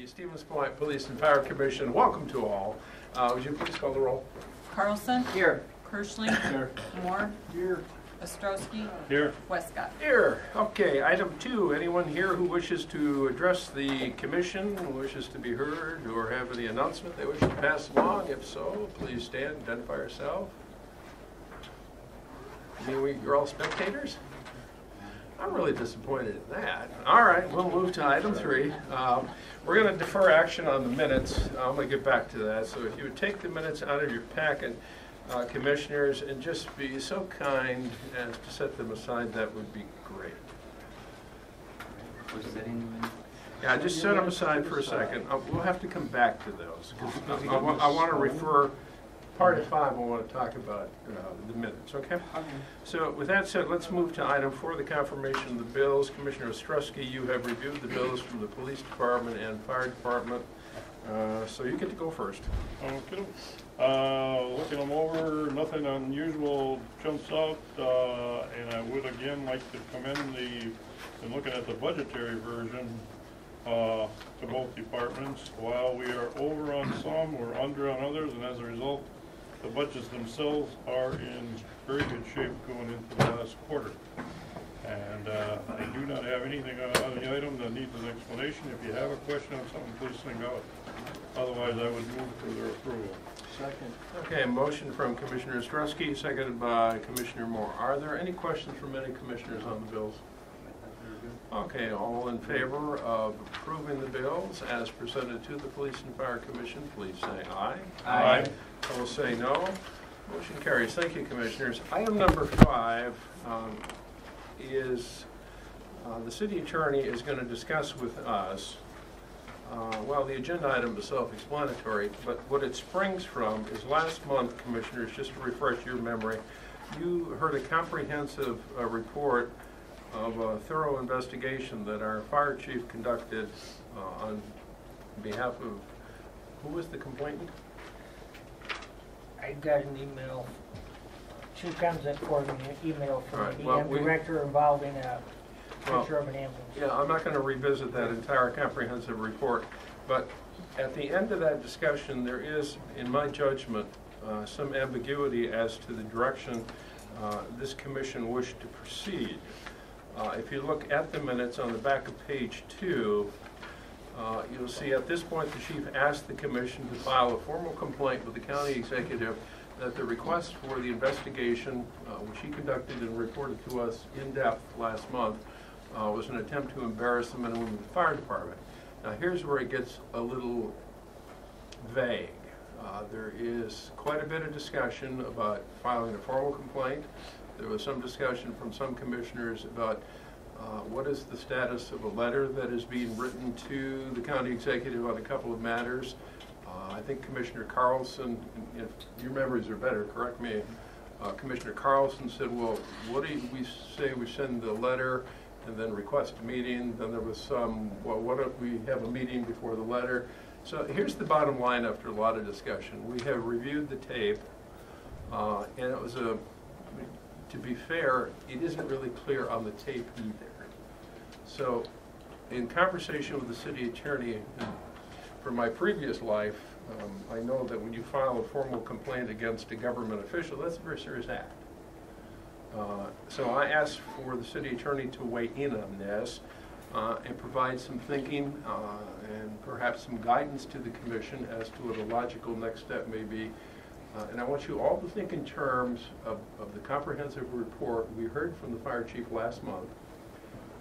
the Stevens Point Police and Fire Commission. Welcome to all. Uh, Would you please call the roll? Carlson. Here. Kirschling. Here. Moore. Here. Ostrowski. Here. Westcott. Here. Okay, item two, anyone here who wishes to address the commission, wishes to be heard, or have any announcement they wish to pass along? If so, please stand, identify yourself. I mean, we- you're all spectators? I'm really disappointed in that. All right, we'll move to item three. Um, We're going to defer action on the minutes. I'm going to get back to that. So if you would take the minutes out of your packet, uh, commissioners, and just be so kind as to set them aside, that would be great. We're sitting in. Yeah, just set them aside for a second. Uh, We'll have to come back to those, because I want to refer, part of five, I want to talk about uh, the minutes, okay? So with that said, let's move to item four, the confirmation of the bills. Commissioner Ostrowski, you have reviewed the bills from the police department and fire department, Uh, so you get to go first. Okay. Uh, looking them over, nothing unusual jumps out, uh, and I would again like to commend the, in looking at the budgetary version, uh, to both departments. While we are over on some, we're under on others, and as a result, the budgets themselves are in very good shape going into the last quarter. And, uh, I do not have anything on, on the item that needs an explanation. If you have a question on something, please sing out. Otherwise, I would move for their approval. Second. Okay, motion from Commissioner Ostrowski, seconded by Commissioner Moore. Are there any questions from any commissioners on the bills? Okay, all in favor of approving the bills as presented to the Police and Fire Commission, please say aye. Aye. I will say no. Motion carries. Thank you, Commissioners. Item number five um, is, uh, the city attorney is going to discuss with us, uh, well, the agenda item is self-explanatory, but what it springs from is last month, Commissioners, just to refresh your memory, you heard a comprehensive uh, report of a thorough investigation that our fire chief conducted uh, on behalf of, who was the complainant? I got an email, two comes in for me, an email from Alright, the well, EM we- director involving a Well, picture of an ambulance. Yeah, I'm not going to revisit that entire comprehensive report, but at the end of that discussion, there is, in my judgment, uh, some ambiguity as to the direction uh, this commission wished to proceed. Uh, If you look at the minutes on the back of page two, uh, you'll see at this point, the chief asked the commission to file a formal complaint with the county executive that the request for the investigation, uh, which he conducted and reported to us in depth last month, uh, was an attempt to embarrass the men and women of the fire department. Now, here's where it gets a little vague. Uh, There is quite a bit of discussion about filing a formal complaint. There was some discussion from some commissioners about uh, what is the status of a letter that is being written to the county executive on a couple of matters. Uh, I think Commissioner Carlson, if your memories are better, correct me, uh, Commissioner Carlson said, well, what do we say we send the letter and then request a meeting? Then there was some, well, what if we have a meeting before the letter? So here's the bottom line after a lot of discussion. We have reviewed the tape, uh, and it was a, to be fair, it isn't really clear on the tape either. So, in conversation with the city attorney, from my previous life, um, I know that when you file a formal complaint against a government official, that's a very serious act. Uh, So I asked for the city attorney to weigh in on this uh, and provide some thinking uh, and perhaps some guidance to the commission as to what a logical next step may be. Uh, And I want you all to think in terms of, of the comprehensive report we heard from the fire chief last month,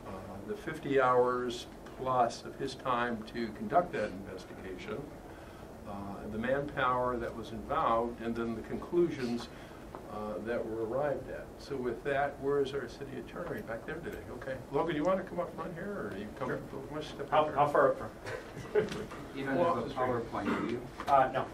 uh, the 50 hours plus of his time to conduct that investigation, uh, the manpower that was involved, and then the conclusions uh, that were arrived at. So with that, where is our city attorney? Back there today, okay. Logan, do you want to come up front here, or are you comfortable? Why don't step up How, here? how far up from? You don't Well, have a PowerPoint, do you? Uh, no.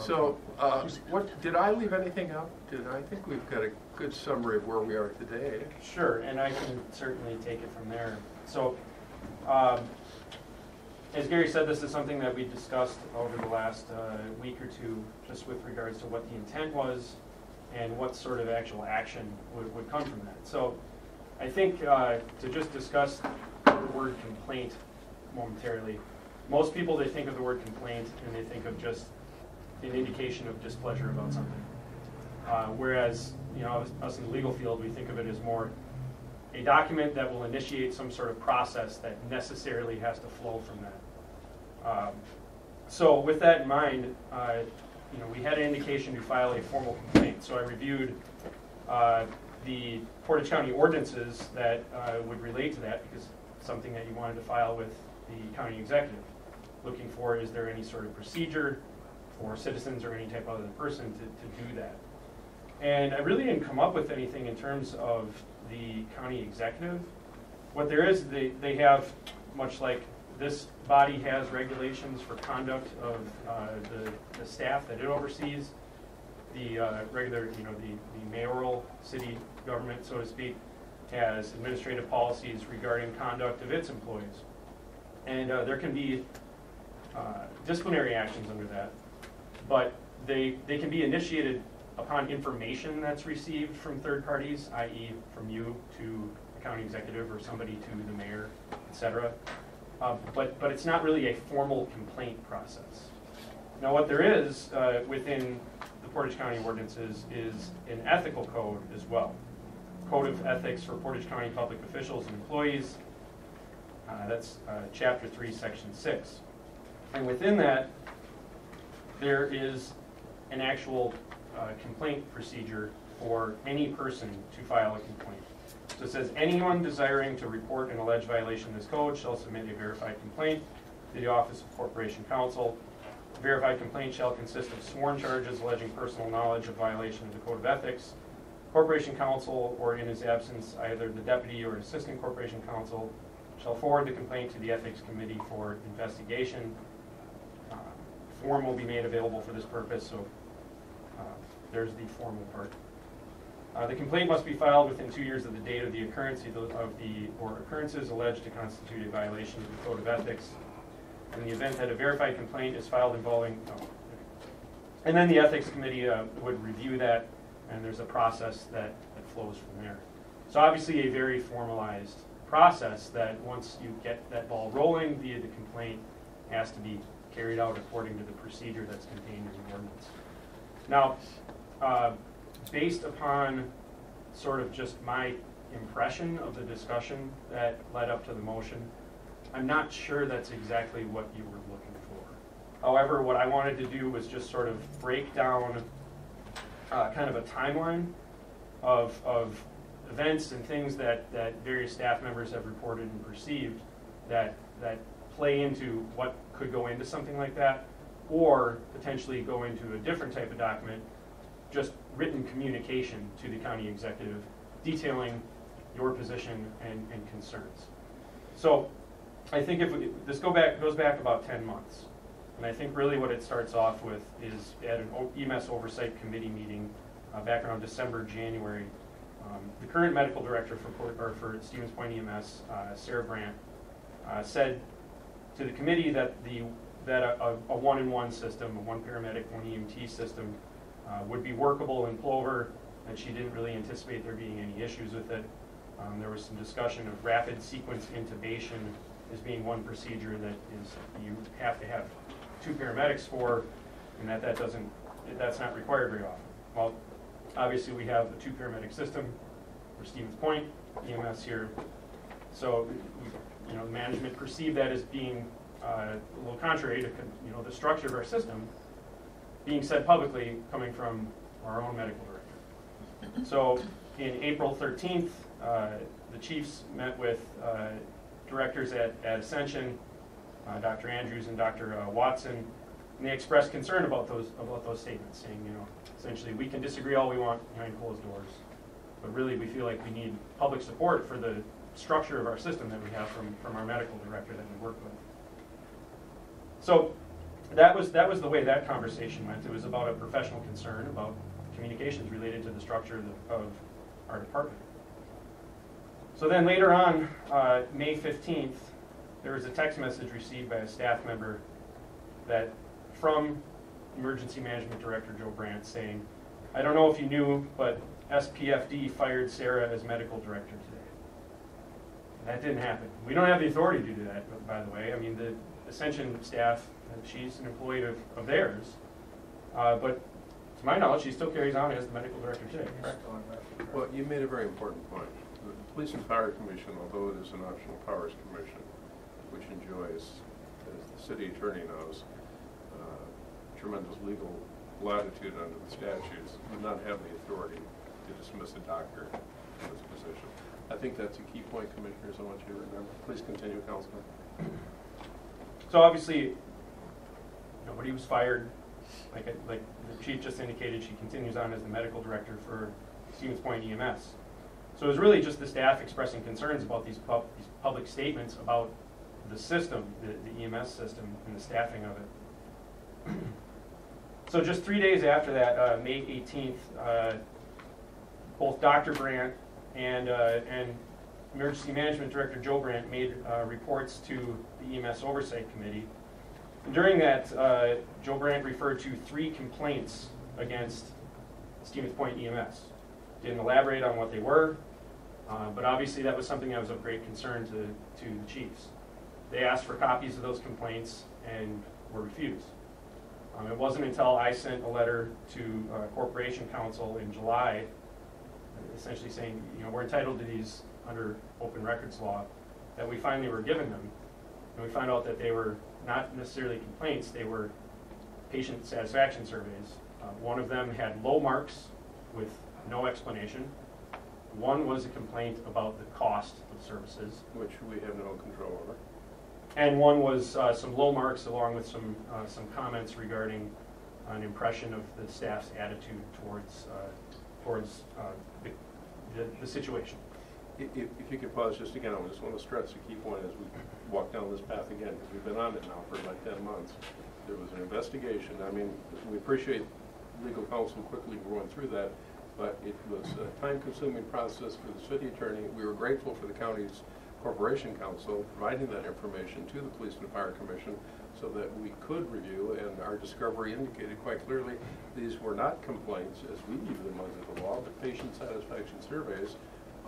So, uh, what, did I leave anything out? Did, I think we've got a good summary of where we are today. Sure, and I can certainly take it from there. So, um, as Gary said, this is something that we discussed over the last uh, week or two, just with regards to what the intent was and what sort of actual action would, would come from that. So, I think uh, to just discuss the word complaint momentarily, most people, they think of the word complaint and they think of just an indication of displeasure about something. Uh, Whereas, you know, us- in the legal field, we think of it as more a document that will initiate some sort of process that necessarily has to flow from that. Um, So with that in mind, uh, you know, we had an indication to file a formal complaint. So I reviewed uh, the Portage County ordinances that uh, would relate to that, because something that you wanted to file with the county executive. Looking for, is there any sort of procedure for citizens or any type of other person to, to do that? And I really didn't come up with anything in terms of the county executive. What there is, they, they have, much like this body has regulations for conduct of uh, the, the staff that it oversees, the uh, regular, you know, the, the mayoral city government, so to speak, has administrative policies regarding conduct of its employees. And uh, there can be uh, disciplinary actions under that, but they, they can be initiated upon information that's received from third parties, i.e. from you to the county executive or somebody to the mayor, et cetera. Uh, But, but it's not really a formal complaint process. Now, what there is uh, within the Portage County ordinances is an ethical code as well. Code of Ethics for Portage County Public Officials and Employees. Uh, That's uh, Chapter 3, Section 6. And within that, there is an actual uh, complaint procedure for any person to file a complaint. So it says, anyone desiring to report an alleged violation of this code shall submit a verified complaint to the Office of Corporation Counsel. Verified complaint shall consist of sworn charges alleging personal knowledge of violation of the Code of Ethics. Corporation Counsel, or in his absence, either the deputy or assistant corporation counsel, shall forward the complaint to the Ethics Committee for investigation. Form will be made available for this purpose, so uh, there's the formal part. Uh, The complaint must be filed within two years of the date of the occurrence of the- or occurrences alleged to constitute a violation of the Code of Ethics. In the event that a verified complaint is filed involving, oh, and then the Ethics Committee uh, would review that, and there's a process that, that flows from there. So obviously, a very formalized process that, once you get that ball rolling via the complaint, has to be carried out according to the procedure that's contained in the ordinance. Now, uh, based upon sort of just my impression of the discussion that led up to the motion, I'm not sure that's exactly what you were looking for. However, what I wanted to do was just sort of break down uh, kind of a timeline of, of events and things that, that various staff members have reported and perceived that, that play into what could go into something like that, or potentially go into a different type of document, just written communication to the county executive detailing your position and, and concerns. So I think if, we- this go back, goes back about ten months. And I think really what it starts off with is at an EMS Oversight Committee meeting uh, back around December, January. Um, The current medical director for, Port- or for Stevens Point EMS, uh, Sarah Brandt, uh, said to the committee that the, that a, a- one-in-one system, a one paramedic, one EMT system uh, would be workable in Plover, and she didn't really anticipate there being any issues with it. Um, There was some discussion of rapid sequence intubation as being one procedure that is, you have to have two paramedics for, and that that doesn't, that's not required very often. Well, obviously, we have a two paramedic system for Stevens Point, EMS here. So, we- you know, management perceived that as being uh, a little contrary to, you know, the structure of our system being said publicly, coming from our own medical director. So, in April 13th, uh, the chiefs met with uh, directors at at Ascension, uh, Dr. Andrews and Dr. Watson, and they expressed concern about those, about those statements, saying, you know, essentially, we can disagree all we want behind closed doors, but really, we feel like we need public support for the structure of our system that we have from, from our medical director that we work with. So, that was, that was the way that conversation went. It was about a professional concern about communications related to the structure of, the- of our department. So then later on, uh, May 15th, there was a text message received by a staff member that, from Emergency Management Director Joe Brandt saying, I don't know if you knew, but SPFD fired Sarah as medical director today. That didn't happen. We don't have the authority to do that, by the way. I mean, the Ascension staff, uh, she's an employee of, of theirs. Uh, but to my knowledge, she still carries on as the medical director today, correct? Well, you made a very important point. The Police and Fire Commission, although it is an optional powers commission, which enjoys, as the city attorney knows, uh, tremendous legal latitude under the statutes, would not have the authority to dismiss a doctor from his position. I think that's a key point, Commissioners, I want you to remember. Please continue, Councilman. So obviously, nobody was fired. Like, like the chief just indicated, she continues on as the medical director for Stevens Point EMS. So it was really just the staff expressing concerns about these pub, these public statements about the system, the, the EMS system and the staffing of it. So just three days after that, uh, May eighteenth, uh, both Dr. Brandt and, uh, and Emergency Management Director Joe Brandt made uh, reports to the EMS Oversight Committee. And During that, uh, Joe Brandt referred to three complaints against Stevens Point EMS. Didn't elaborate on what they were, uh, but obviously that was something that was of great concern to, to the chiefs. They asked for copies of those complaints and were refused. Um, It wasn't until I sent a letter to uh, Corporation Counsel in July, essentially saying, you know, we're entitled to these under open records law, that we finally were given them. And we found out that they were not necessarily complaints, they were patient satisfaction surveys. Uh, One of them had low marks with no explanation. One was a complaint about the cost of services. Which we have no control over. And one was uh, some low marks along with some, uh, some comments regarding an impression of the staff's attitude towards, uh, towards uh, the, the- situation. If, if you could pause just again, I just want to stress a key point as we walk down this path again, because we've been on it now for like ten months. There was an investigation, I mean, we appreciate legal counsel quickly going through that, but it was a time-consuming process for the city attorney. We were grateful for the county's corporation counsel providing that information to the Police and Fire Commission so that we could review, and our discovery indicated quite clearly, these were not complaints as we view them under the law, but patient satisfaction surveys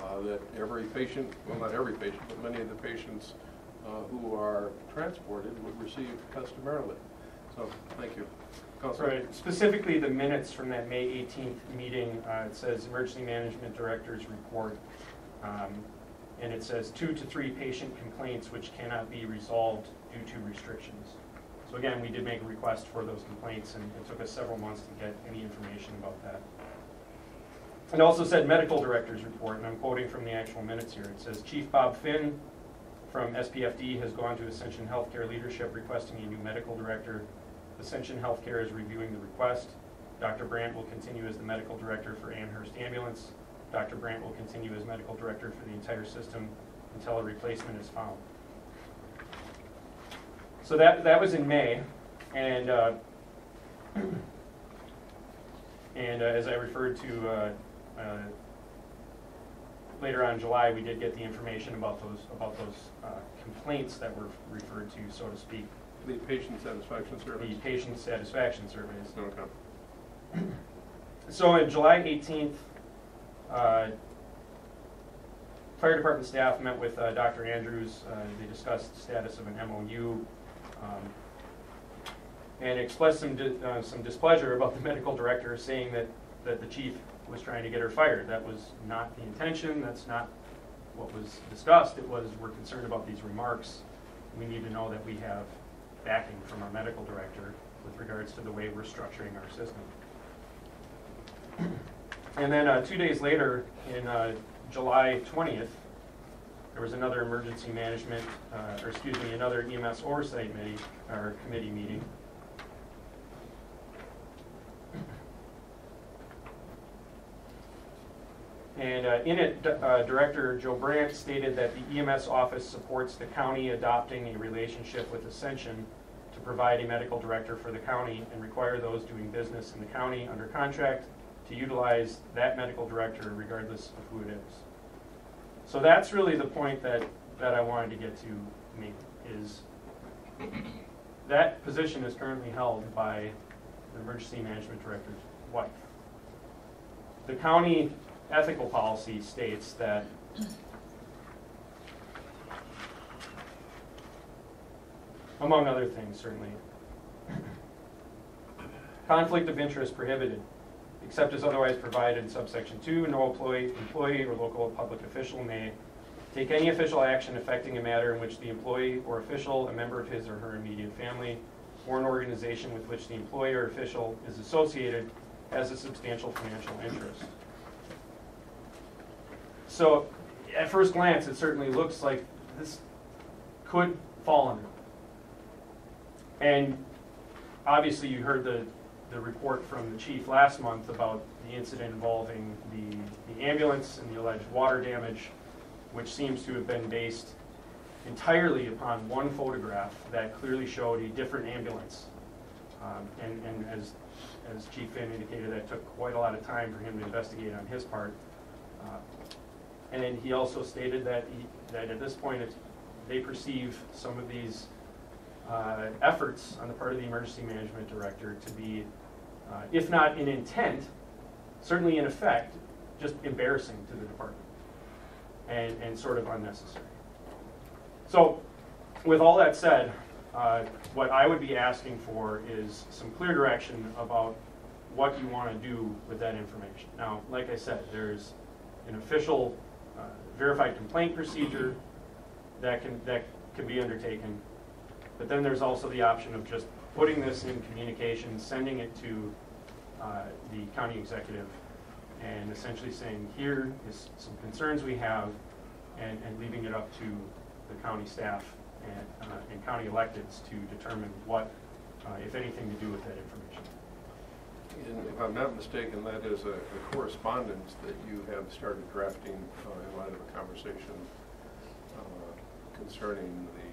uh, that every patient, well, not every patient, but many of the patients uh, who are transported would receive customarily. So, thank you. Right, specifically the minutes from that May 18th meeting, uh, it says Emergency Management Director's Report. um, And it says two to three patient complaints which cannot be resolved due to restrictions. So again, we did make a request for those complaints and it took us several months to get any information about that. It also said Medical Director's Report, and I'm quoting from the actual minutes here. It says Chief Bob Finn from SPFD has gone to Ascension Healthcare Leadership requesting a new medical director Ascension Healthcare is reviewing the request. Dr. Brandt will continue as the medical director for Amherst Ambulance. Dr. Brandt will continue as medical director for the entire system until a replacement is found. So that, that was in May, and, uh, and uh, as I referred to, uh, uh, later on in July, we did get the information about those, about those uh, complaints that were referred to, so to speak, The patient satisfaction the patient satisfaction surveys. Okay. So on July 18th, uh, fire department staff met with uh, Dr. Andrews. Uh, They discussed the status of an MOU um, and expressed some di- uh, some displeasure about the medical director saying that, that the chief was trying to get her fired. That was not the intention, that's not what was discussed. It was, we're concerned about these remarks. We need to know that we have backing from our medical director with regards to the way we're structuring our system. And then uh, two days later, in uh, July 20th, there was another emergency management, uh, or excuse me, another EMS oversight committee, or committee meeting. And uh, in it, uh, Director Joe Brandt stated that the EMS office supports the county adopting a relationship with Ascension to provide a medical director for the county and require those doing business in the county under contract to utilize that medical director regardless of who it is. So that's really the point that, that I wanted to get to make is that position is currently held by the emergency management director's wife. The county ethical policy states that among other things certainly conflict of interest prohibited except as otherwise provided in subsection two, no employee, employee or local public official may take any official action affecting a matter in which the employee or official, a member of his or her immediate family, or an organization with which the employee or official is associated has a substantial financial interest. So, at first glance, it certainly looks like this could fall under. And obviously, you heard the, the report from the chief last month about the incident involving the, the ambulance and the alleged water damage, which seems to have been based entirely upon one photograph that clearly showed a different ambulance. Um, And, and as, as Chief Finn indicated, that took quite a lot of time for him to investigate on his part. Uh, And he also stated that he, that at this point, they perceive some of these uh, efforts on the part of the emergency management director to be, uh, if not in intent, certainly in effect, just embarrassing to the department and, and sort of unnecessary. So, with all that said, uh, what I would be asking for is some clear direction about what you want to do with that information. Now, like I said, there's an official uh, verified complaint procedure that can, that can be undertaken. But then there's also the option of just putting this in communication, sending it to uh, the county executive, and essentially saying, here is some concerns we have, and, and leaving it up to the county staff and, uh, and county electeds to determine what, uh, if anything, to do with that information. And if I'm not mistaken, that is a a correspondence that you have started drafting uh, in light of a conversation uh, concerning the,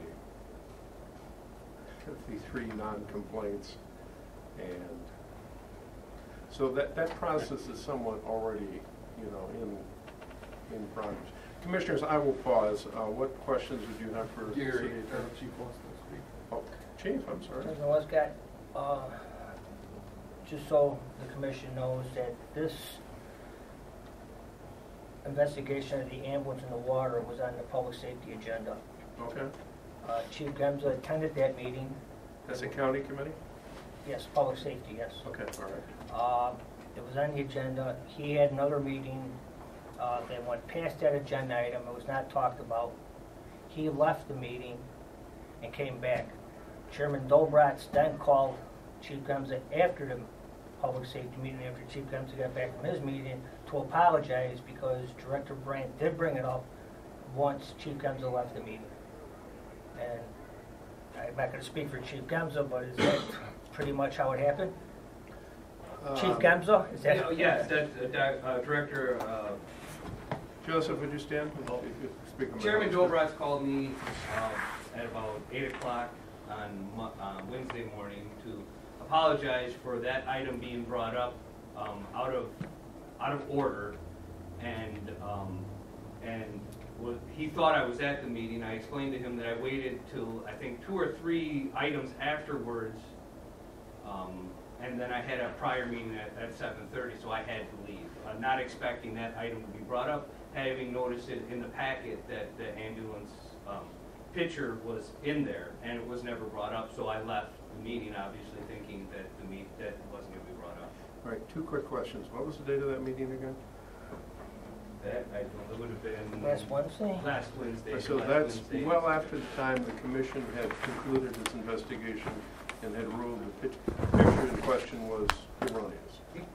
the three non-complaints. And so that, that process is somewhat already, you know, in, in progress. Commissioners, I will pause. Uh, What questions would you have for the city attorney? uh, Chief wants to speak. Oh, Chief, I'm sorry. President Westcott, uh, just so the commission knows that this investigation of the ambulance in the water was on the public safety agenda. Okay. Uh, Chief Gemza attended that meeting. That's a county committee? Yes, public safety, yes. Okay, all right. Uh, It was on the agenda. He had another meeting uh, that went past that agenda item. It was not talked about. He left the meeting and came back. Chairman Dobratz then called Chief Gemza after the public safety meeting, after Chief Gemza got back from his meeting, to apologize because Director Brandt did bring it up once Chief Gemza left the meeting. And I'm not gonna speak for Chief Gemza, but is that pretty much how it happened? Chief Um, Gemza, is that? Yeah, Yes, that, uh, Di- uh, Director, uh, Joseph, would you stand? If you speak on the Chairman microphone. Dobratz called me uh, at about 8 o'clock on Mo- uh, Wednesday morning to apologize for that item being brought up um, out of, out of order. And, um, and he thought I was at the meeting. I explained to him that I waited till, I think, two or three items afterwards. um, And then I had a prior meeting at, at 7:30, so I had to leave. Uh, Not expecting that item to be brought up, having noticed it in the packet that the ambulance um, picture was in there, and it was never brought up, so I left the meeting, obviously thinking that the meet, that wasn't gonna be brought up. All right, two quick questions. What was the date of that meeting again? That, I don't, it would have been. Last Wednesday? Last Wednesday. So last that's Wednesday. well after the time the commission had concluded its investigation and had ruled the pic- picture in question was erroneous.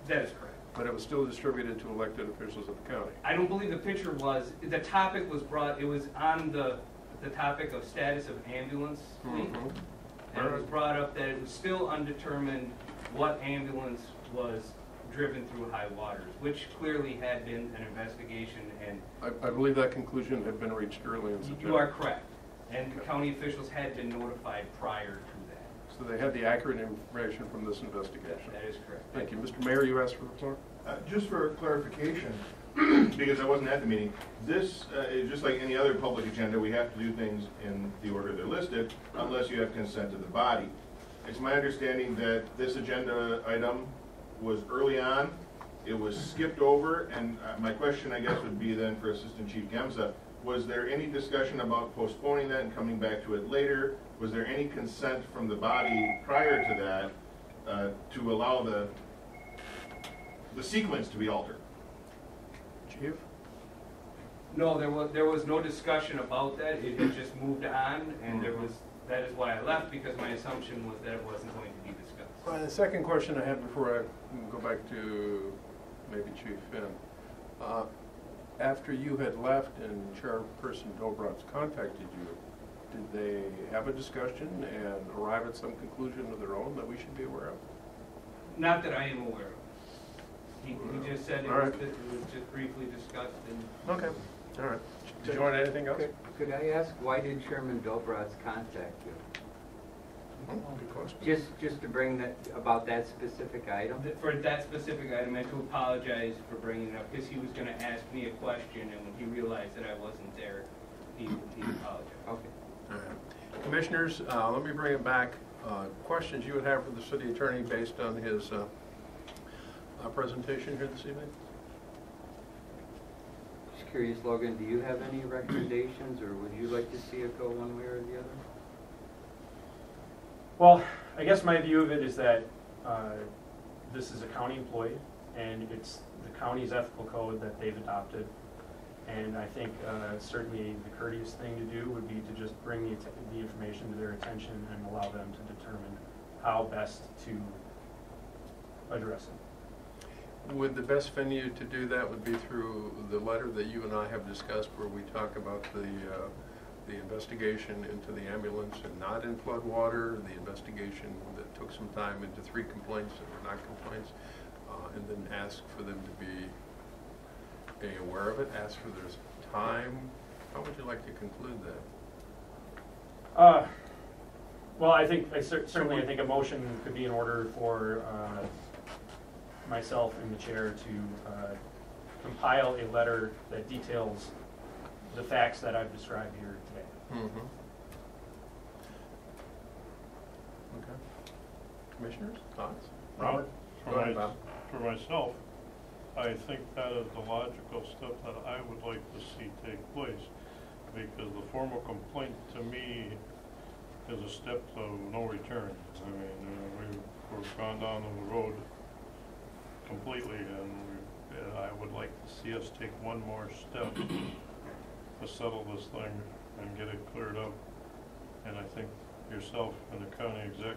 That is correct. But it was still distributed to elected officials of the county. I don't believe the picture was, the topic was brought, it was on the, the topic of status of ambulance fleet. Mhm. And it was brought up that it was still undetermined what ambulance was driven through high waters, which clearly had been an investigation, and I, I believe that conclusion had been reached early in September. you are correct. And the county officials had been notified prior to that. So they had the accurate information from this investigation. That is correct. Thank you. Mr. Mayor, you asked for the floor? Uh, Just for clarification, because I wasn't at the meeting, this uh, is just like any other public agenda, we have to do things in the order they're listed unless you have consent of the body. It's my understanding that this agenda item was early on, it was skipped over, and uh, my question, I guess, would be then for Assistant Chief Gemza, Was there any discussion about postponing that and coming back to it later? Was there any consent from the body prior to that uh, to allow the, the sequence to be altered? Chief? No, there was, there was no discussion about that, it had just moved on, and there was, that is why I left, because my assumption was that it wasn't going to be discussed. Well, the second question I had before I go back to maybe Chief Finn. Uh, After you had left and Chairperson Dobratz contacted you, did they have a discussion and arrive at some conclusion of their own that we should be aware of? Not that I am aware of. He, he just said it All was, right. it was just briefly discussed, and Okay, all right. Did you want anything else? Could could I ask, why did Chairman Dobratz contact you? Good question. Just, just to bring that, about that specific item? Th- For that specific item, I had to apologize for bringing it up, because he was gonna ask me a question, and when he realized that I wasn't there, he, he apologized. Okay. All right. Commissioners, uh, let me bring it back. Uh, Questions you would have for the city attorney based on his uh, uh, presentation here this evening? Just curious, Logan, do you have any recommendations, or would you like to see it go one way or the other? Well, I guess my view of it is that uh, this is a county employee, and it's the county's ethical code that they've adopted. And I think uh, certainly the courteous thing to do would be to just bring the the information to their attention and allow them to determine how best to address it. Would the best venue to do that would be through the letter that you and I have discussed where we talk about the, uh, the investigation into the ambulance and not in floodwater, the investigation that took some time into three complaints that were not complaints, uh, and then ask for them to be A, aware of it, ask for their time? How would you like to conclude that? Uh, Well, I think, I cer- certainly, I think a motion could be in order for uh, myself and the chair to uh, compile a letter that details the facts that I've described here. Mm-hmm. Okay. Commissioners, thoughts? Well, For Go ahead, my- Bob. For myself, I think that is the logical step that I would like to see take place. Because the formal complaint to me is a step of no return. I mean, uh, we- we've gone down the road completely and we- and I would like to see us take one more step to settle this thing and get it cleared up. And I think yourself and the county exec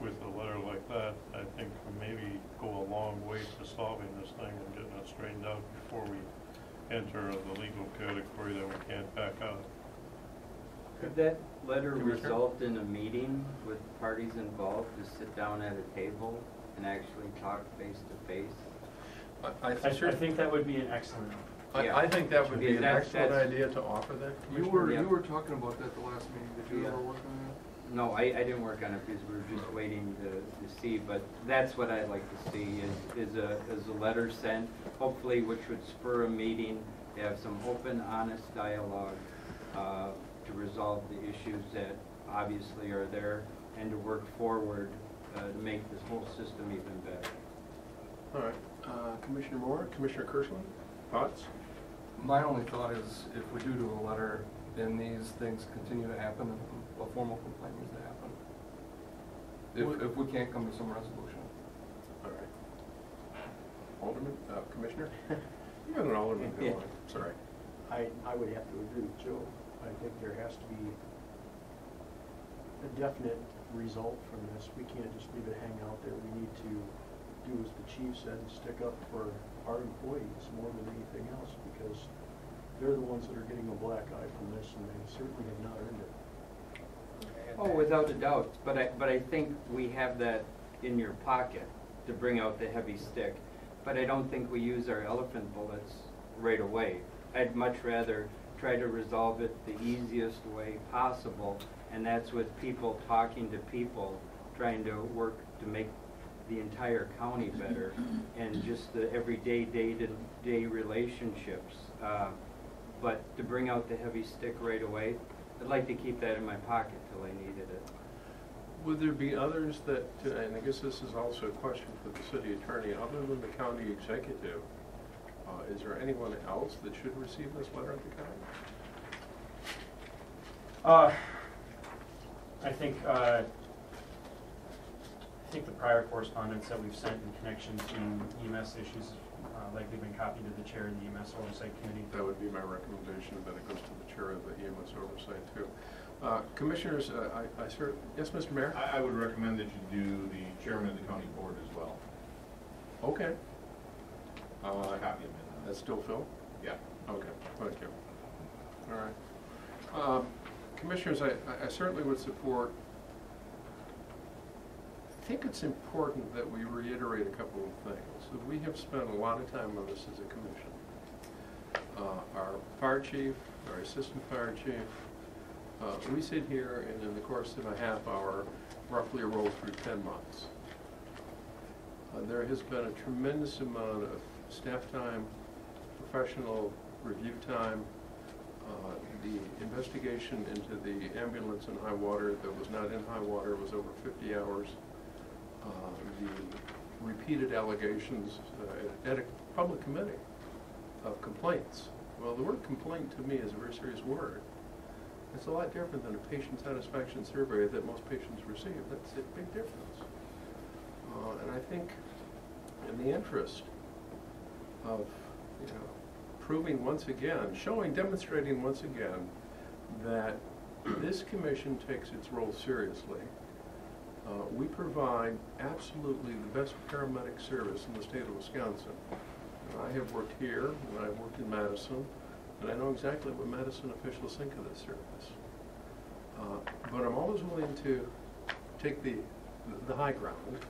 with a letter like that, I think would maybe go a long way to solving this thing and getting it straightened out before we enter the legal category that we can't back out. Could that letter Commissioner? result in a meeting with parties involved to sit down at a table and actually talk face to face? I, I I think, I think that would be an excellent, I, I think that would be an That's- excellent that's- idea to offer that, You Commissioner. were, Yeah. you were talking about that the last meeting that you Yeah. were working on. No, I, I didn't work on it because we were just waiting to, to see, but that's what I'd like to see is, is a, is a letter sent, hopefully which would spur a meeting, to have some open, honest dialogue, uh, to resolve the issues that obviously are there and to work forward, uh, to make this whole system even better. All right, uh, Commissioner Moore, Commissioner Kirschling, thoughts? My only thought is if we do do a letter, then these things continue to happen and a formal complaint needs to happen. If, if we can't come to some resolution. All right. Alderman, uh, Commissioner? You got an alderman Yeah. going, sorry. I, I would have to agree with Joe. I think there has to be a definite result from this. We can't just leave it hang out there. We need to do as the chief said, stick up for our employees more than anything else because they're the ones that are getting a black eye from this and they certainly have not earned it. Oh, without a doubt, but I, but I think we have that in your pocket to bring out the heavy stick. But I don't think we use our elephant bullets right away. I'd much rather try to resolve it the easiest way possible, and that's with people talking to people, trying to work to make the entire county better, and just the everyday, day-to-day relationships. Uh, But to bring out the heavy stick right away, I'd like to keep that in my pocket till I needed it. Would there be others that, and I guess this is also a question for the city attorney, other than the county executive, Uh, Is there anyone else that should receive this letter at the county? Uh, I think, uh, I think the prior correspondence that we've sent in connection to EMS issues uh, likely been copied to the chair of the EMS Oversight Committee. That would be my recommendation, that it goes to the chair of the EMS oversight too. Uh, Commissioners, uh, I, I sort, yes, Mr. Mayor? I, I would recommend that you do the chairman of the county board as well. Okay. Uh, Uh, copy him in. That's still Phil? Yeah. Okay, thank you. All right. Um, Commissioners, I I certainly would support, I think it's important that we reiterate a couple of things. We have spent a lot of time on this as a commission. Uh, Our fire chief, our assistant fire chief, uh, we sit here and in the course of a half hour, roughly roll through 10 months. Uh, There has been a tremendous amount of staff time, professional review time. Uh, The investigation into the ambulance in high water that was not in high water was over 50 hours. Uh, The repeated allegations uh, at a public committee of complaints. Well, the word complaint to me is a very serious word. It's a lot different than a patient satisfaction survey that most patients receive. That's a big difference. Uh, And I think in the interest of, you know, proving once again, showing, demonstrating once again that this commission takes its role seriously. Uh, We provide absolutely the best paramedic service in the state of Wisconsin. And I have worked here, and I've worked in Madison, and I know exactly what Madison officials think of this service. Uh, But I'm always willing to take the, the high ground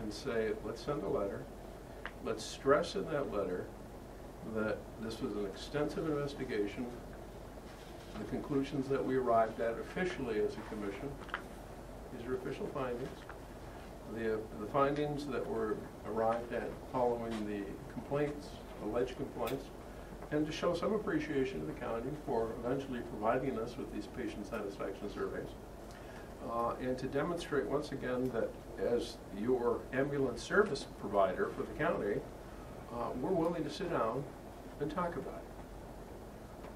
and say, let's send a letter. Let's stress in that letter that this was an extensive investigation. The conclusions that we arrived at officially as a commission, these are official findings. The, the findings that were arrived at following the complaints, alleged complaints, and to show some appreciation to the county for eventually providing us with these patient satisfaction surveys. Uh, and to demonstrate once again that as your ambulance service provider for the county, uh, we're willing to sit down and talk about it.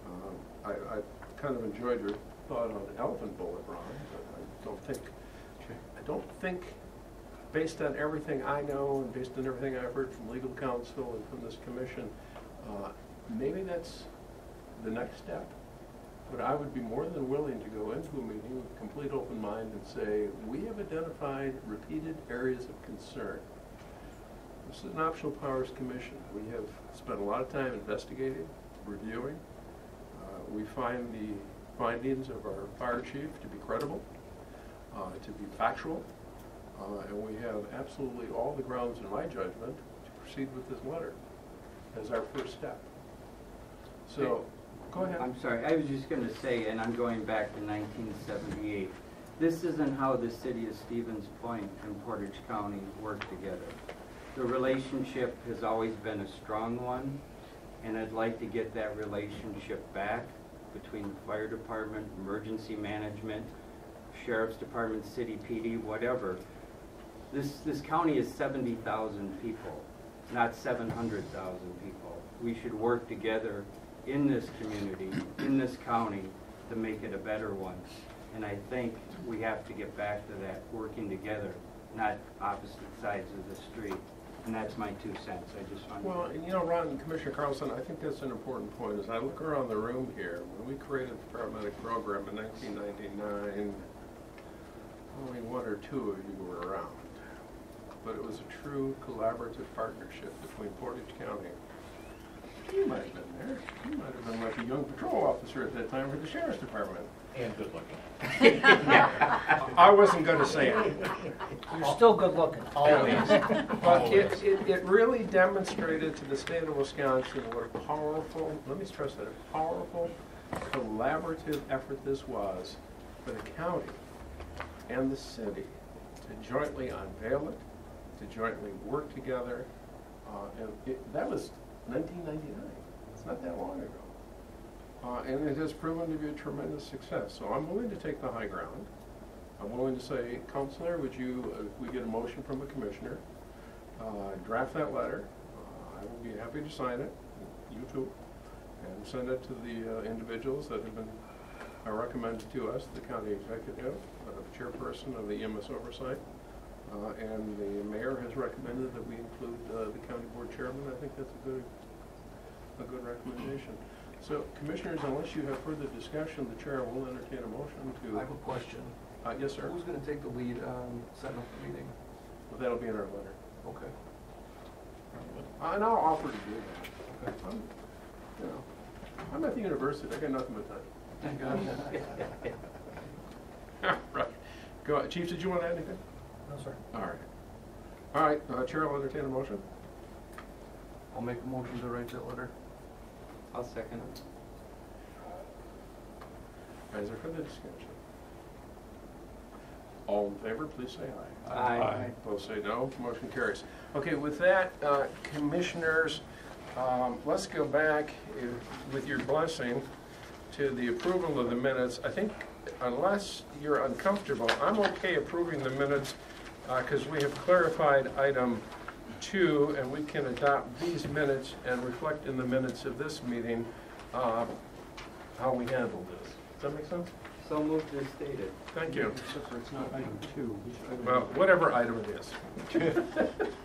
Um, I, I kind of enjoyed your thought on elephant bullet, Ron, but I don't think, don't think, based on everything I know and based on everything I've heard from legal counsel and from this commission, uh, maybe that's the next step. But I would be more than willing to go into a meeting with a complete open mind and say, we have identified repeated areas of concern. This is an optional powers commission. We have spent a lot of time investigating, reviewing. Uh, We find the findings of our fire chief to be credible, to be factual, uh, and we have absolutely all the grounds in my judgment to proceed with this letter as our first step. So, go ahead. I'm sorry, I was just gonna say, and I'm going back to nineteen seventy-eight, this isn't how the city of Stevens Point and Portage County work together. The relationship has always been a strong one, and I'd like to get that relationship back between the fire department, emergency management, sheriff's department, city PD, whatever. This, this county is seventy thousand people, not seven hundred thousand people. We should work together in this community, in this county, to make it a better one. And I think we have to get back to that, working together, not opposite sides of the street. And that's my two cents, I just wanted. Well, and you know, Ron and Commissioner Carlson, I think that's an important point. As I look around the room here, when we created the paramedic program in 1999, only one or two of you were around. But it was a true collaborative partnership between Portage County. You might have been there. You might have been like a young patrol officer at that time for the sheriff's department. And good looking. I wasn't gonna say it. You're still good looking. Always. But it, it, it really demonstrated to the state of Wisconsin what a powerful, let me stress that, a powerful collaborative effort this was for the county and the city to jointly unveil it, to jointly work together. Uh, and it, that was nineteen ninety-nine. It's not that long ago. Uh, and it has proven to be a tremendous success. So I'm willing to take the high ground. I'm willing to say, Counselor, would you, uh, if we get a motion from a commissioner, uh, draft that letter. Uh, I will be happy to sign it. you too, and send it to the uh, individuals that have been recommended to us, the county executive, chairperson of the EMS oversight, uh, and the mayor has recommended that we include uh, the county board chairman. I think that's a good, a good recommendation. So commissioners, unless you have further discussion, the chair will entertain a motion to. I have a question. uh, yes, sir. Who's gonna take the lead on setting up the meeting? Well, That'll be in our letter. Okay. Uh, And I'll offer to do that. Okay. I'm, you know, I'm at the university, I got nothing but time. Thank God. Right. Go, ahead. Chief, did you want to add anything? No, sir. All right. All right, uh, Chair will entertain a motion. I'll make a motion to write that letter. I'll second it. Is there further discussion? All in favor, please say aye. Aye. Opposed, say no. Motion carries. Okay, with that, uh, commissioners, um, let's go back, if- with your blessing, to the approval of the minutes. I think unless you're uncomfortable, I'm okay approving the minutes because we have clarified item two, and we can adopt these minutes and reflect in the minutes of this meeting uh, how we handled this. Does that make sense? So moved as stated. Thank you. Except for it's not item two. Well, whatever item it is.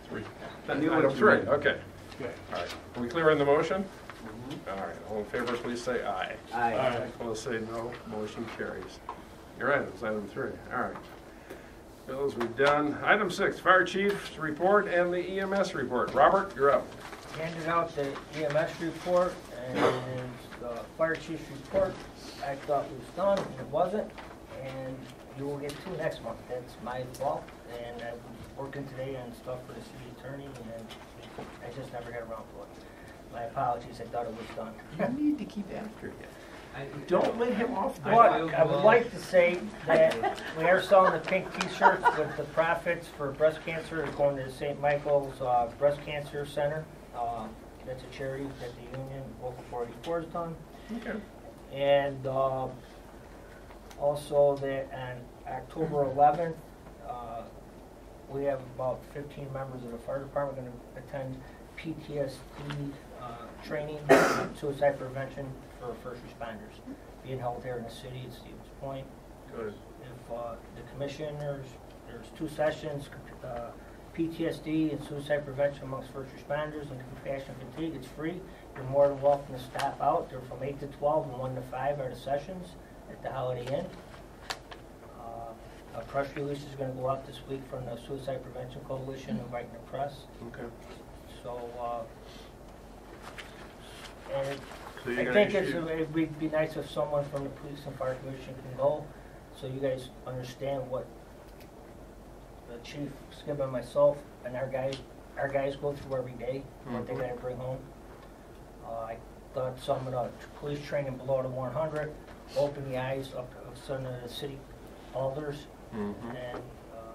Three. Item three, okay. Okay. All right. Are we clear on the motion? All right, all in favor, please say aye. Aye. Opposed, say no. Motion carries. Your items, item three. All right. Bills, we've done. Item six, fire chief's report and the EMS report. Robert, you're up. handed out the EMS report and the fire chief's report. I thought it was done, and it wasn't, and you will get two next month. That's my fault, and I'm working today on stuff for the city attorney, and I just never got around to it. My apologies, I thought it was done. You need to keep after you. I- Don't let him off the But hook. I would like to say that we are selling the pink t-shirts with the profits for breast cancer, it's going to St. Michael's uh, Breast Cancer Center. Uh, That's a charity that the union, Local 44 has done. Okay. And uh, also that on October 11th, uh, we have about 15 members of the fire department going to attend PTSD uh, training, suicide prevention for first responders, being held here in the city at Stevens Point. Good. If uh, the commissioners, there's two sessions, uh, PTSD and suicide prevention amongst first responders and compassion fatigue, it's free. You're more than welcome to stop out. They're from eight to twelve and one to five are the sessions at the Holiday Inn. Uh, A press release is gonna go out this week from the Suicide Prevention Coalition inviting the press, Okay. so, uh, and So you're I gonna think it's, issue- it would be nice if someone from the police and fire commission can go, so you guys understand what the chief, Skibba and myself, and our guys, our guys go through every day, what they Mhm. gotta bring home. Uh, I thought some of the police training below the one hundred, open the eyes up of some of the city alders, Mhm. and, uh,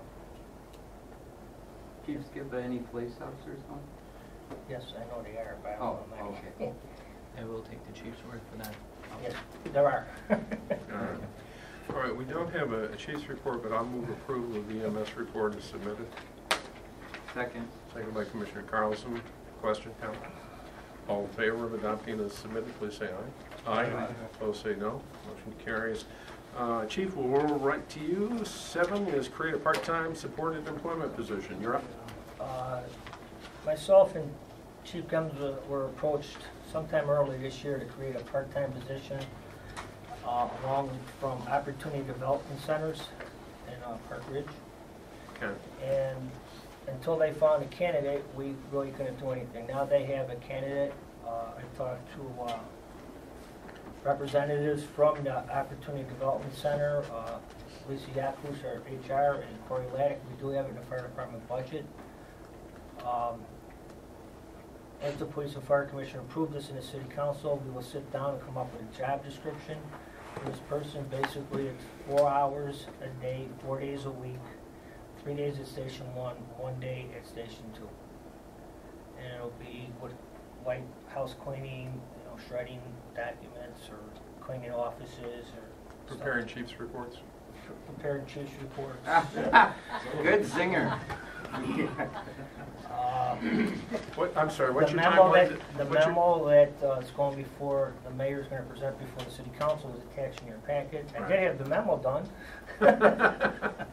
Chief Skibba, any police officers on? yes, I know they are, but I Oh, don't know. okay. I will take the chief's word for that. Yes, there are. All right. All right, we don't have a a chief's report, but I'll move approval of the EMS report as submitted. Second. Second by Commissioner Carlson. Question, comment? All in favor of adopting as submitted, please say aye. Aye. Opposed, say no. Motion carries. Uh, Chief, we'll roll right to you. Seven is create a part-time supported employment position. You're up. Uh, Myself and Chief Gumbs were- were approached sometime early this year to create a part-time position uh, along from Opportunity Development Centers in uh, Park Ridge. Okay. And until they found a candidate, we really couldn't do anything. Now they have a candidate. Uh, I talked to uh, representatives from the Opportunity Development Center, uh, Lisa Jakusz, our HR, and Corey Ladick. We do have it in the fire department budget. Um, If the police and fire commission approve this in the city council, we will sit down and come up with a job description for this person. Basically, it's four hours a day, four days a week, three days at station one, one day at station two. And it'll be with light house cleaning, you know, shredding documents or cleaning offices or. stuff. Preparing chief's reports. Preparing chief's reports. Good singer. What, I'm sorry, what's The your memo timeline? that, the What's your- memo that uh, is going before, the mayor's gonna present before the city council is attached in your packet. I did have the memo done.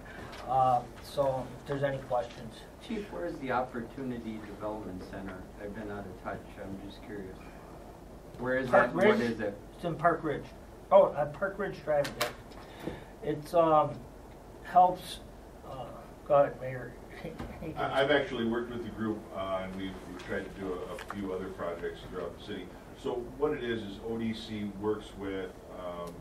Uh, So, if there's any questions. Chief, where's the Opportunity Development Center? I've been out of touch, I'm just curious. Where is Park that, what Ridge? is it? It's in Park Ridge. Oh, uh, Park Ridge Drive, yeah. It's, um, helps, uh, go ahead, Mayor. I- I've actually worked with the group, uh, and we've we've tried to do a a few other projects throughout the city. So what it is, is ODC works with um,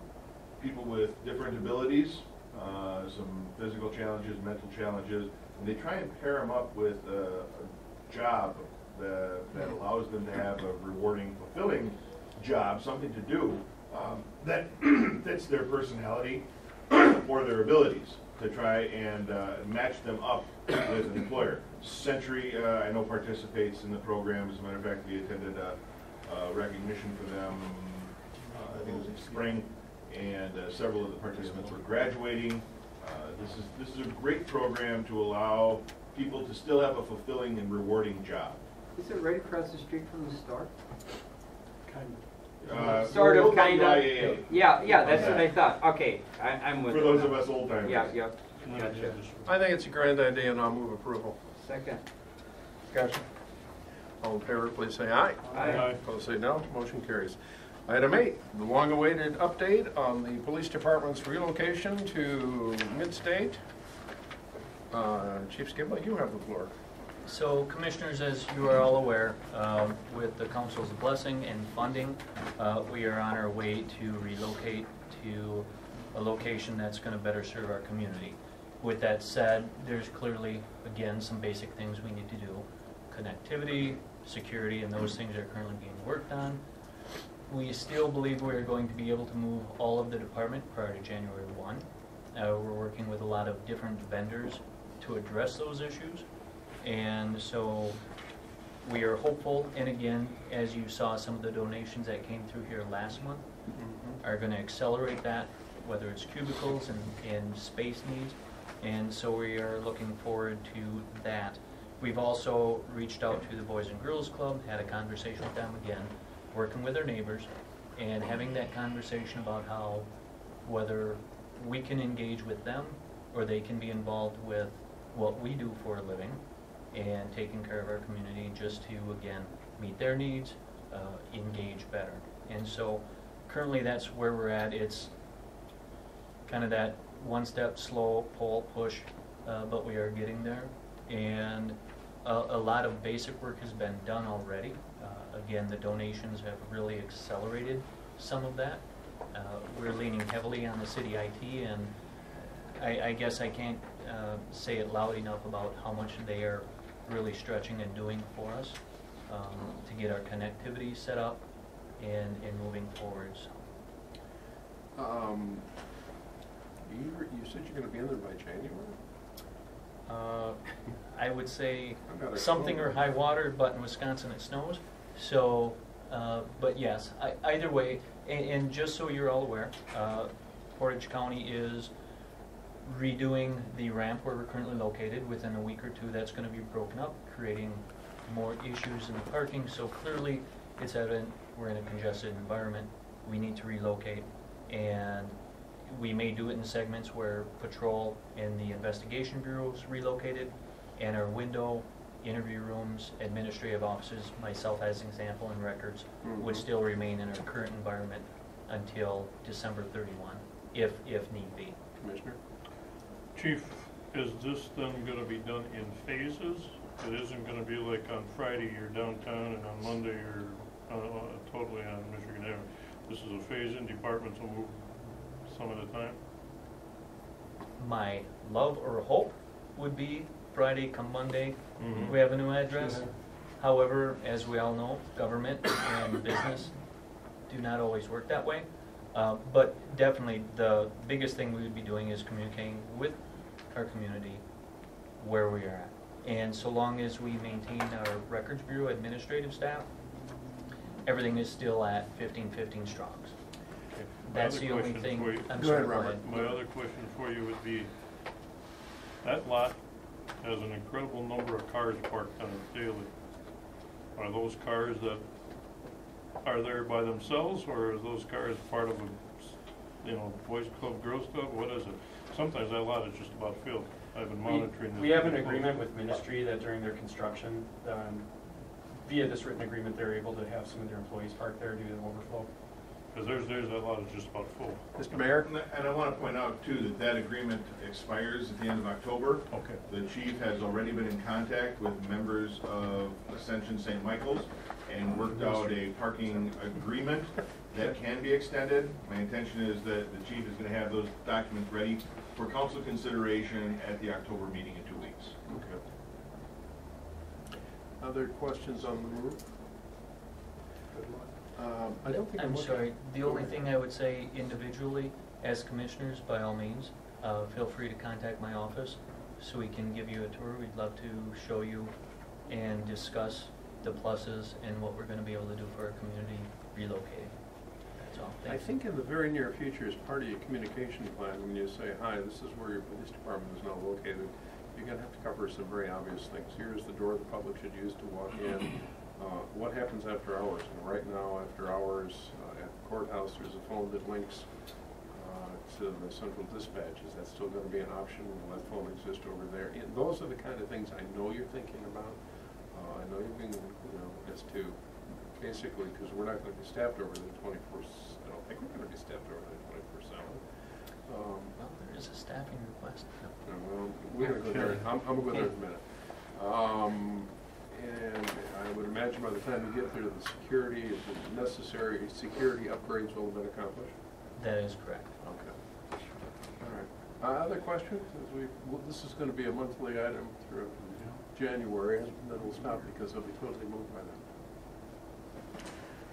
people with different abilities, uh, some physical challenges, mental challenges, and they try and pair them up with a a job that that allows them to have a rewarding, fulfilling job, something to do, um, that fits their personality or their abilities to try and uh, match them up with an employer. Sentry, uh, I know participates in the program, as a matter of fact, we attended a a recognition for them, uh, I think it was in spring, and uh, several of the participants were graduating. Uh, This is, this is a great program to allow people to still have a fulfilling and rewarding job. Is it right across the street from the store? Kind Uh, Sort of, owned by kinda. IAA, Yeah, yeah, that's what I thought. Okay, I, I'm with For those now. of us old timers. Yeah, yeah, gotcha. I think it's a grand idea and I'll move approval. Second. Gotcha. All in favor, please say aye. Aye. Opposed, say no. Motion carries. Item eight, the long-awaited update on the police department's relocation to Mid-State. Uh, Chief Skibba, you have the floor. So Commissioners, as you are all aware, um, with the council's blessing and funding, uh, we are on our way to relocate to a location that's going to better serve our community. With that said, there's clearly, again, some basic things we need to do. Connectivity, security, and those things are currently being worked on. We still believe we are going to be able to move all of the department prior to January 1. Uh, We're working with a lot of different vendors to address those issues. And so we are hopeful, and again, as you saw, some of the donations that came through here last month mm-hmm. are going to accelerate that, whether it's cubicles and, and space needs. And so we are looking forward to that. We've also reached out to the Boys and Girls Club, had a conversation with them again, working with their neighbors, and having that conversation about how, whether we can engage with them, or they can be involved with what we do for a living, and taking care of our community, just to, again, meet their needs, uh, engage better. And so, currently, that's where we're at. It's kind of that one-step slow pull, push, uh, but we are getting there. And a, a lot of basic work has been done already. Uh, Again, the donations have really accelerated some of that. Uh, We're leaning heavily on the city IT, and I, I guess I can't uh, say it loud enough about how much they are really stretching and doing for us um, to get our connectivity set up and, and moving forwards. Um, You, you said you're gonna be in there by January? Uh, I would say I've got a something or high water, but in Wisconsin it snows. So, uh, but yes, I- either way, and, and just so you're all aware, uh, Portage County is redoing the ramp where we're currently located. Within a week or two, that's gonna be broken up, creating more issues in the parking. So clearly, it's evident we're in a congested environment. We need to relocate. And we may do it in segments where patrol and the investigation bureaus relocated, and our window, interview rooms, administrative offices, myself as an example, and records, would Mhm. still remain in our current environment until December 31, if, if need be. Commissioner? Chief, is this then gonna be done in phases? It isn't gonna be like on Friday you're downtown and on Monday you're uh, uh, totally on Michigan Avenue. This is a phase in, departments will move some at a time? My love or hope would be Friday come Monday, Mhm. we have a new address. However, as we all know, government and business do not always work that way. Uh, But definitely, the biggest thing we would be doing is communicating with our community where we are at. And so long as we maintain our Records Bureau administrative staff, everything is still at fifteen fifteen Strongs. That's other the only question thing, for you- I'm Go sorry, ahead, Robert. ahead. My other question for you would be, that lot has an incredible number of cars parked on it daily. Are those cars that are there by themselves, or are those cars part of a, you know, boys club, girls club, what is it? Sometimes that lot is just about filled. I've been monitoring this. We have an agreement with Ministry that during their construction, um, via this written agreement, they're able to have some of their employees park there due to the overflow. Cause there's, there's, that lot is just about full. Mr. Mayor? And I- And I want to point out too, that that agreement expires at the end of October. Okay. The chief has already been in contact with members of Ascension St. Michael's and worked out a parking agreement that can be extended. My intention is that the chief is going to have those documents ready for council consideration at the October meeting in two weeks. Okay. Other questions on the roof? Um, I don't think I'm I'm looking- sorry, the only thing I would say individually, as commissioners, by all means, uh, feel free to contact my office so we can give you a tour. We'd love to show you and discuss the pluses and what we're gonna be able to do for our community relocating. All. I think in the very near future, as part of your communication plan, when you say, hi, this is where your police department is now located, you're gonna have to cover some very obvious things. Here's the door the public should use to walk in. Uh, What happens after hours? And right now, after hours, uh, at the courthouse, there's a phone that links uh, to the central dispatch. Is that still gonna be an option? Will that phone exist over there? And those are the kind of things I know you're thinking about. Uh, I know you're being, you know, as to basically, because we're not gonna be staffed over the twenty-four, I don't think we're gonna be staffed over there twenty-four seven. Um, Well, there is a staffing request. no, well, we're gonna go there, I'm, I'm gonna go there in a minute. Um, and I would imagine by the time we get there, the security, the necessary security upgrades will have been accomplished? That is correct. Okay. All right. Uh, other questions? As we, well, this is gonna be a monthly item through January, and then we'll stop because it'll be totally moved by then.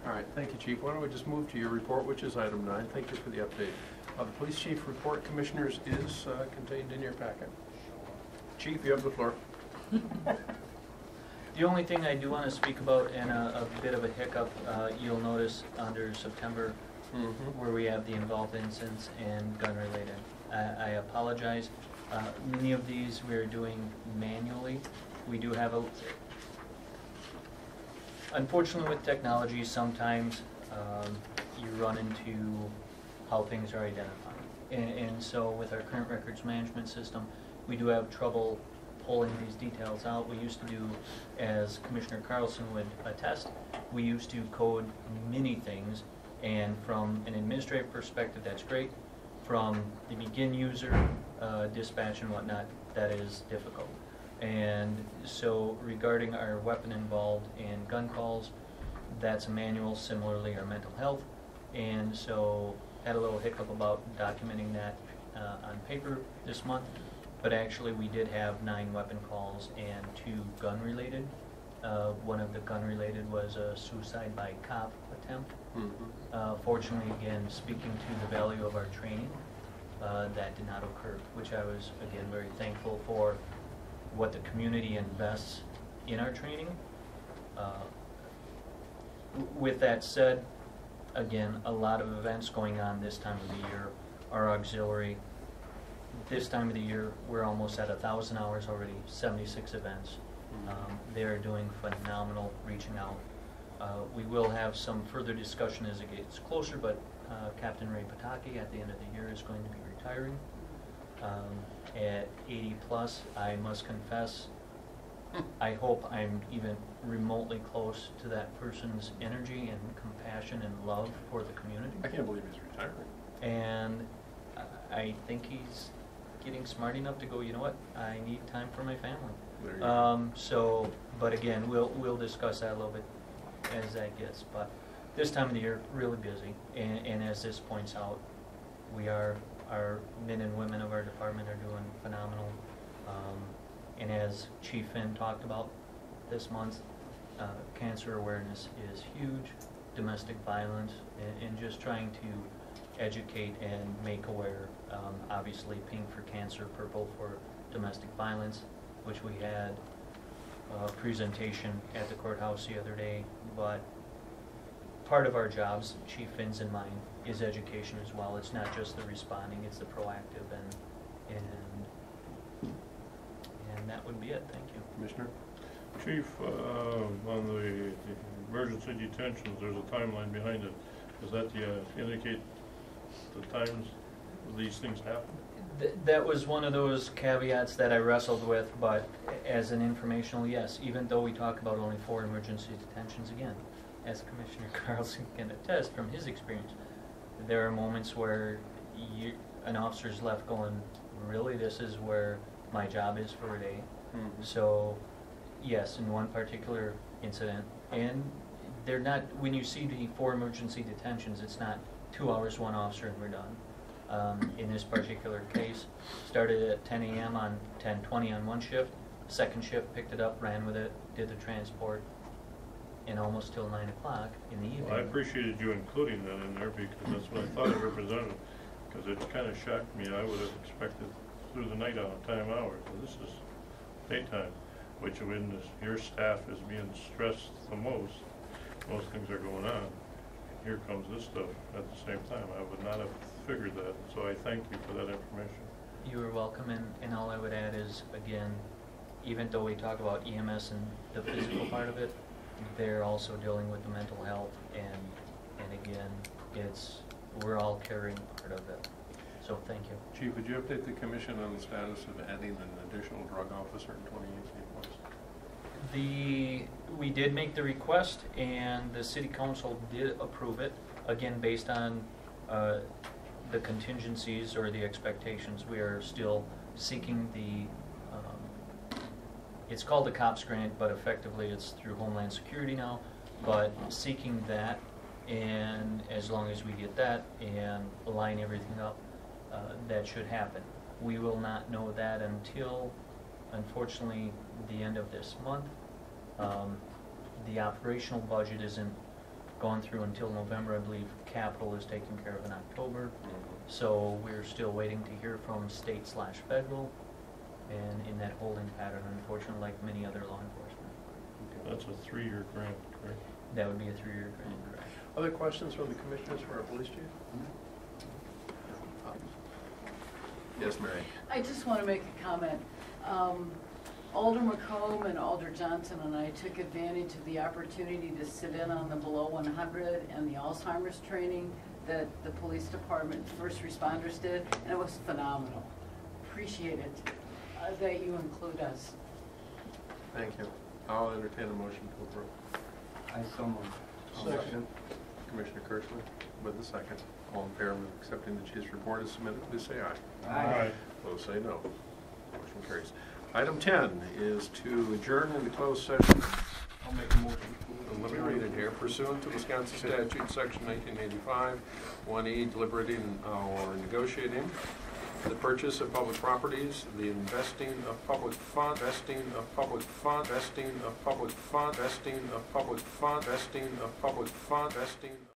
All right, thank you, Chief. Why don't we just move to your report, which is item nine. Thank you for the update. Uh, the police chief report, commissioners, is, uh, contained in your packet. Chief, you have the floor. The only thing I do want to speak about, and a, a bit of a hiccup, uh, you'll notice under September, where we have the involved incidents and gun-related. I, I apologize. Uh, Many of these we're doing manually. We do have a, unfortunately with technology, sometimes um, you run into how things are identified. And, and so with our current records management system, we do have trouble pulling these details out. We used to do, as Commissioner Carlson would attest, we used to code many things, and from an administrative perspective, that's great. From the begin user, uh, dispatch and whatnot, that is difficult. And so regarding our weapon involved in gun calls, that's a manual, similarly our mental health. And so had a little hiccup about documenting that uh, on paper this month, but actually we did have nine weapon calls and two gun-related. Uh, One of the gun-related was a suicide by cop attempt. Uh, Fortunately, again, speaking to the value of our training, uh, that did not occur, which I was, again, very thankful for what the community invests in our training. Uh, With that said, again, a lot of events going on this time of the year. Our auxiliary, this time of the year, we're almost at a thousand hours already, seventy-six events. Um, They're doing phenomenal, reaching out. Uh, We will have some further discussion as it gets closer, but uh, Captain Ray Pataki at the end of the year is going to be retiring. Um, At 80 plus, I must confess, I hope I'm even remotely close to that person's energy and compassion and love for the community. I can't believe he's retiring. And I- I think he's getting smart enough to go, you know what, I need time for my family. There you go. Um, so, but again, we'll, we'll discuss that a little bit as that gets, but this time of the year, really busy, and, and as this points out, we are, our men and women of our department are doing phenomenal. Um, and as Chief Finn talked about this month, uh, cancer awareness is huge, domestic violence, and, and just trying to educate and make aware. Um, obviously, pink for cancer, purple for domestic violence, which we had a presentation at the courthouse the other day, but part of our jobs, Chief Finn's and mine, is education as well. It's not just the responding, it's the proactive and, and, and that would be it, thank you. Commissioner? Chief, uh, on the the emergency detentions, there's a timeline behind it. Does that uh, indicate the times these things happen? Th- That was one of those caveats that I wrestled with, but as an informational, yes, even though we talk about only four emergency detentions, again, as Commissioner Carlson can attest from his experience, there are moments where you, an officer's left going, really, this is where my job is for a day? So, yes, in one particular incident, and they're not, when you see the four emergency detentions, it's not two hours, one officer, and we're done. Um, in this particular case, started at ten AM on ten twenty on one shift, second shift picked it up, ran with it, did the transport, and almost till nine o'clock in the evening. Well, I appreciated you including that in there because that's what I thought it represented. Because it kind of shocked me. I would have expected through the night on a time hours. But This is daytime, which when this- your staff is being stressed the most, most things are going on. Here comes this stuff at the same time. I would not have figured that. So I thank you for that information. You are welcome, and, and all I would add is, again, even though we talk about EMS and the physical part of it, they're also dealing with the mental health, and, and again, it's, we're all carrying part of it. So, thank you. Chief, would you update the commission on the status of adding an additional drug officer in 2018, please? The, we did make the request, and the city council did approve it, again, based on uh, the contingencies or the expectations. We are still seeking the, it's called the COPS grant, but effectively it's through Homeland Security now, but seeking that, and as long as we get that and align everything up, uh, that should happen. We will not know that until, unfortunately, the end of this month. Um, The operational budget isn't gone through until November, I believe capital is taken care of in October. So we're still waiting to hear from state slash federal, and in that holding pattern, unfortunately, like many other law enforcement. That's a three-year grant, correct? That would be a three-year grant, correct? Other questions from the commissioners for our police chief? Yes, Mary? I just want to make a comment. Um, Alder McComb and Alder Johnson and I took advantage of the opportunity to sit in on the Below 100 and the Alzheimer's training that the police department, first responders did, and it was phenomenal. Appreciate it uh, that you include us. Thank you. I'll entertain a motion to approve. I so moved. Second. Commissioner Kirschling with the second. All in favor of accepting the chief's report as submitted, please say aye. Aye. Opposed, say no. Motion carries. Item 10 is to adjourn into closed session. I'll make a motion. Let me read it here. Pursuant to Wisconsin statute, section 1985, 1E, deliberating or negotiating the purchase of public properties, the investing of public fund, vesting of public fund, vesting of public fund, vesting of public fund, vesting of public fund, vesting